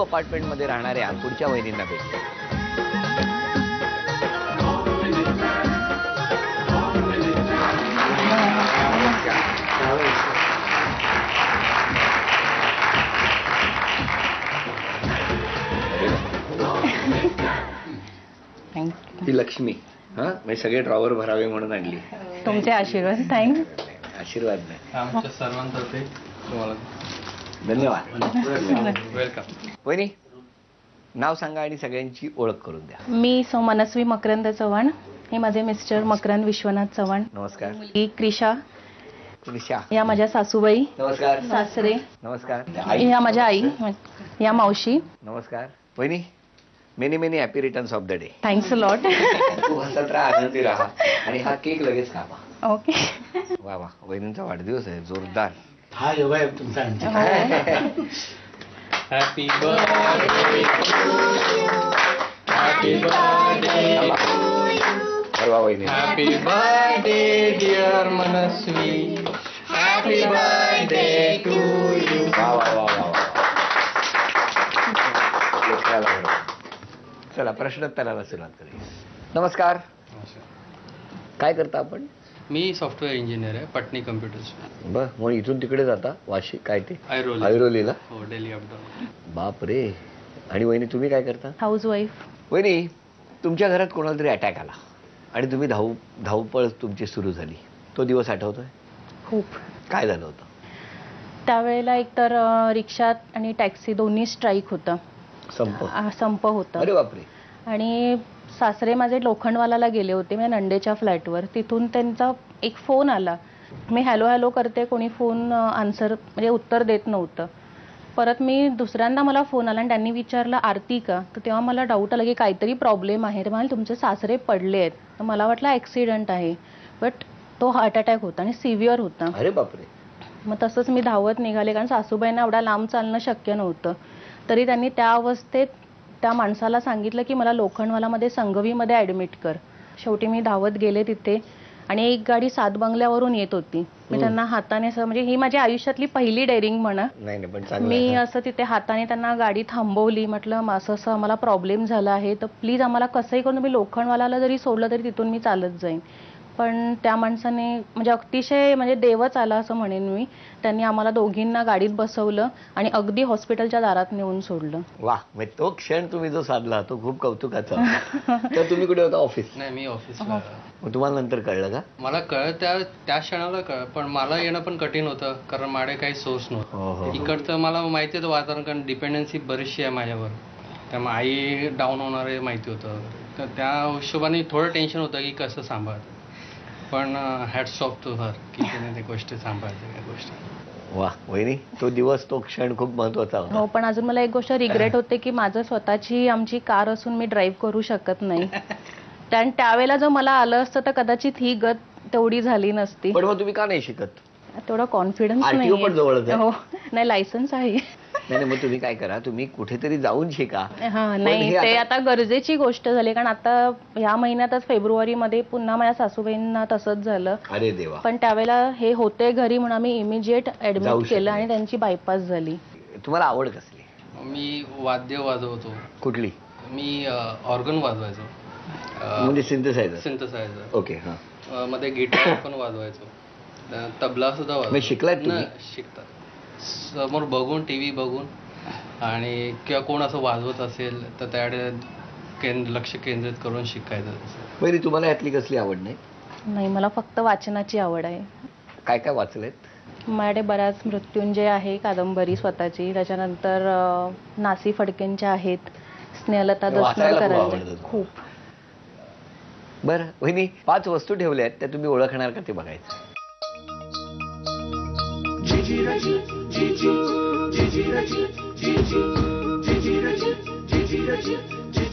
अपार्टमेंटमध्ये राहणाऱ्या पुढच्या वहिनींना भेटले थँक्यू ती लक्ष्मी. हा? म्हणजे सगळे ड्रॉवर भरावे म्हणून आणली. तुमचे आशीर्वाद. थँक आशीर्वाद नाही. आमच्या सर्वांतर्फे तुम्हाला धन्यवाद. वेलकम वहिनी नाव सांगा आणि सगळ्यांची ओळख करून द्या. मी सौ मनस्वी मकरंद चव्हाण. हे माझे मिस्टर मकरंद विश्वनाथ चव्हाण. नमस्कार. ही क्रिशा. पुलिशा या माझ्या सासूबाई. नमस्कार. सासरे. नमस्कार. या माझ्या आई. या मावशी. नमस्कार. वहिनी many many happy returns of the day thanks lot तू हसत राहा आनंदी राहा आणि हा केक लगेच खावा. ओके वा वा. वहिनींचा वाढदिवस आहे. जोरदार. हा योगा आहे तुमचा आणखी. हॅपी बर्थडे हॅपी बर्थडे परवा वहिनी happy birthday dear Manasvi happy birthday to you वा वा वा वा वा लेकराला बरोबर. चला प्रश्नोत्तराला सुरुवात करूया नमस्कार काय करता आपण मी सॉफ्टवेअर इंजिनियर आहे पटनी कम्प्युटर्स बर मग इथून तिकडे जाता वाशी काय ते? ऐरोली ऐरोलीला? हो डेली अपडाऊन. बाप रे आणि वहिनी तुम्ही काय करता? हाऊस वाईफ वहिनी तुमच्या घरात कोणाला तरी अटॅक आला. आणि तुम्ही धाव धावपळ तुमची सुरू झाली. तो दिवस आठवतोय? खूप. काय झालं होतं? त्यावेळेला एकतर अ, रिक्षा आणि टॅक्सी दोन्ही स्ट्राईक होतं. संप. संप होतं. अरे बापरे. आणि सासरे माझे लोखंडवालाला गेले होते म्हणजे नंदेच्या फ्लॅटवर. तिथून त्यांचा एक फोन आला. मी हॅलो हॅलो करते कोणी फोन आन्सर म्हणजे उत्तर देत नव्हतं. परत मी दुसऱ्यांदा मला फोन आला आणि त्यांनी विचारलं आरती का? तर तेव्हा मला डाऊट आला की काहीतरी प्रॉब्लेम आहे. तर म्हणाले तुमचे सासरे पडले आहेत. तर मला वाटलं ॲक्सिडेंट आहे. बट तो हार्ट अटॅक होता आणि सिव्हिअर होता. अरे बापरे. मग तसंच मी धावत निघाले कारण सासूबाईंना एवढ्या लांब चालणं शक्य नव्हतं. तरी त्यांनी त्या अवस्थेत त्या माणसाला सांगितलं की मला लोखंडवालामध्ये संगवीमध्ये ॲडमिट कर. शेवटी मी धावत गेले तिथे आणि एक गाडी सात बंगल्यावरून येत होती. मी त्यांना हाताने असं म्हणजे ही माझ्या आयुष्यातली पहिली डेअरिंग म्हणा. मी. असं तिथे हाताने त्यांना गाडी थांबवली म्हटलं "म असं असं आम्हाला प्रॉब्लेम झाला आहे तर प्लीज आम्हाला कसंही करून तुम्ही लोखंडवालाला जरी सोडलं तरी तिथून मी चालत जाईन. पण त्या माणसाने म्हणजे अतिशय म्हणजे देवच आला असं म्हणेन मी. त्यांनी आम्हाला दोघींना गाडीत बसवलं आणि अगदी हॉस्पिटलच्या दारात नेऊन सोडलं. वा म्हणजे तो क्षण तुम्ही जो साधला तो खूप कौतुकाचा. तर तुम्ही कुठे होता? ऑफिस? नाही मी ऑफिसला. मग तुम्हाला नंतर कळलं का? मला कळ त्या त्या क्षणाला कळ पण मला येणं पण कठीण होतं कारण माझे काही सोर्स हो, हो, नव्हतं हो. इकडचं मला माहिती होतं वातावरण कारण डिपेंडन्सी बरीचशी आहे माझ्यावर. त्यामुळे आई डाऊन होणार आहे माहिती होतं. तर त्या हिशोबाने थोडं टेन्शन होतं की कसं सांभाळतं पण हॅट्स ऑफ टू हर की तिने ते गोष्टी सांभाळते त्या गोष्टी. वा वहिनी तो दिवस तो क्षण खूप महत्त्वाचा होता. हो पण अजून मला एक गोष्ट रिग्रेट होते की माझं स्वतःची आमची कार असून मी ड्राईव्ह करू शकत नाही. कारण त्यावेळेला जर मला आलं असतं तर कदाचित ही गत तेवढी झाली नसती. पण मग तुम्ही का नाही शिकत? तेवढा कॉन्फिडन्स नाही पण जवळच आहे. हो नाही लायसन्स आहे. नाही नाही, मग तुम्ही काय करा तुम्ही कुठेतरी जाऊन शिका. हा नाही ते आता- गरजेची गोष्ट झाली कारण आता ह्या महिन्यातच फेब्रुवारीमध्ये पुन्हा माझ्या सासूबाईंना तसंच झालं. अरे देवा. पण त्यावेळेला हे होते घरी म्हणून आम्ही इमिजिएट ऍडमिट. केलं आणि त्यांची बायपास झाली. तुम्हाला आवड कसली? मी वाद्य वाजवतो. कुठली? मी ऑर्गन वाजवायचो. म्हणजे सिंथसायझर सिंथसायझर ओके हा. मध्ये गिटार पण वाजवायचो. तबला सुद्धा वाजवायचो? नाही, शिकतात. समोर बघून टीव्ही बघून आणि किंवा कोण असं वाजवत असेल तर त्याकडे केंद्र लक्ष केंद्रित करून शिकायचं वहिनी तुम्हाला यातली कसली आवड नाही? नाही मला फक्त वाचनाची आवड आहे. काय काय वाचलेत? माझ्याकडे बऱ्याच मृत्युंजय आहे कादंबरी स्वतःची. त्याच्यानंतर अं, नासी फडकेंच्या आहेत स्नेहलता वाचायला खूप आवडतं. खूप. बरं वहिनी पाच वस्तू ठेवल्या आहेत त्या तुम्ही ओळखणार का ते बघायचं?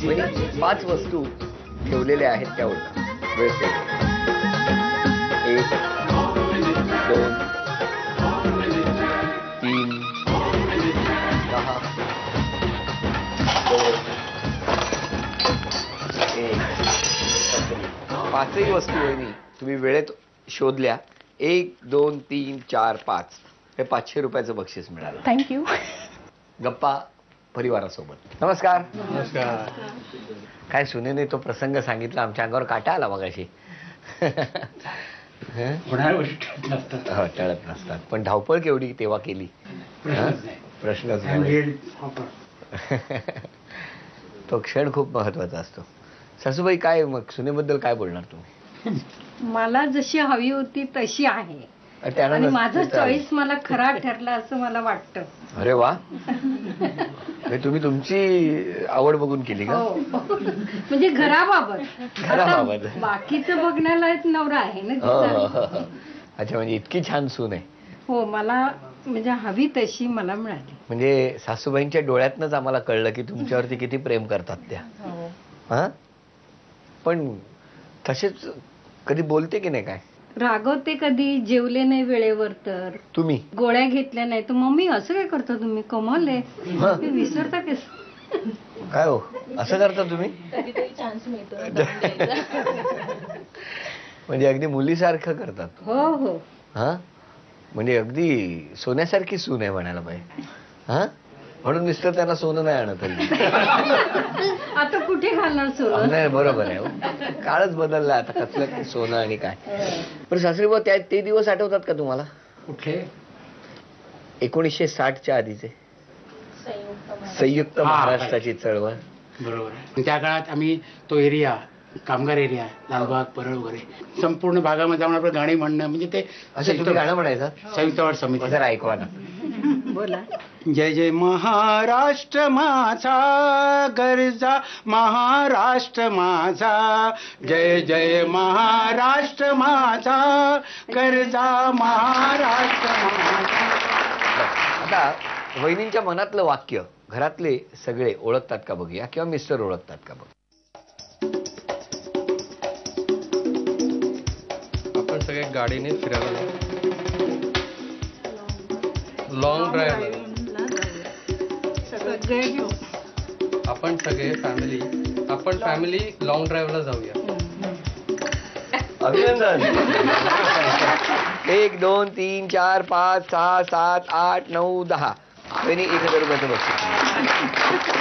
वहिनी पाच वस्तू ठेवलेल्या आहेत त्या ओळखा वेळ. एक दोन तीन दहा दोन एक पाचही वस्तू तुम्ही वेळेत शोधल्या. एक दोन तीन चार पाच. हे पाचशे रुपयाचं बक्षीस मिळालं. थँक्यू गप्पा परिवारासोबत. नमस्कार. नमस्कार. काय सुनेने तो प्रसंग सांगितला आमच्या अंगावर काटा आला मगाशी. हं? टळत नसतात. पण धावपळ केवढी तेव्हा केली? प्रश्नच proper. तो क्षण खूप महत्त्वाचा असतो. सासूबाई काय मग सुनेबद्दल काय बोलणार तुम्ही? मला जशी हवी होती तशी आहे. आणि माझा चॉईस मला खरा ठरला असं मला वाटतं. अरे वा. म्हणजे तुम्ही तुमची आवड बघून केली का? हो. म्हणजे घराबाबत. घराबाबत. बाकीचं बघण्याला एक नवरा आहे ना हो, हो. अच्छा म्हणजे इतकी छान सून आहे. हो मला म्हणजे हवी तशी मला मिळाली. म्हणजे सासूबाईंच्या डोळ्यातनच आम्हाला कळलं की तुमच्यावरती किती प्रेम करतात त्या. हा? पण तसेच कधी बोलते की नाही काय? रागवते कधी जेवले नाही वेळेवर तर. तुम्ही? गोळ्या घेतल्या नाही तर मम्मी असं काय करता तुम्ही? कमाल आहे. हा. ते विसरता कस. काय हो? असं करता तुम्ही? कधीतरी चान्स मिळतो. म्हणजे अगदी मुलीसारखं करतात. हो हो. हा? म्हणजे अगदी सोन्यासारखी सून आहे म्हणायला पाहिजे हा? म्हणून नुसतं त्यांना सोनं नाही आणत. आता कुठे घालणार सोनं? नाही बरोबर आहे हो. काळच बदलला आता कसलं काय सोनं आणि काय. पण सासरी बुवा त्या ते दिवस आठवतात का तुम्हाला? कुठले? एकोणीसशे साठच्या आधीचे. संयुक्त महाराष्ट्र. संयुक्त महाराष्ट्राची चळवळ. बरोबर त्या काळात आम्ही तो एरिया कामगार एरिया लालबाग परळ वगैरे संपूर्ण भागामध्ये जाऊन आपलं गाणी म्हणणं म्हणजे ते असं गाणं म्हणायचं? संयुक्त समिती. जरा ऐकवा ना. बोला. जय जय महाराष्ट्र माझा गरजा महाराष्ट्र माझा. जय जय महाराष्ट्र माझा गरजा महाराष्ट्र माझा आता वहिनींच्या मनातलं वाक्य घरातले सगळे ओळखतात का बघूया किंवा मिस्टर ओळखतात का बघ आपण सगळे गाडीने फिरायला लॉंग ड्राईव्ह आपण सगळे फॅमिली आपण फॅमिली लॉंग ड्राईव्हला जाऊया. अभिनंदन. एक दोन तीन चार पाच सहा सात आठ नऊ दहा. वहिनी एक हजार रुपयाचं बक्षीस.